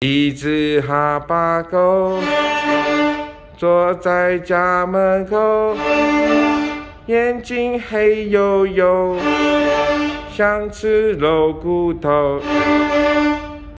一只哈巴狗坐在家门口眼睛黑黝黝想吃肉骨头。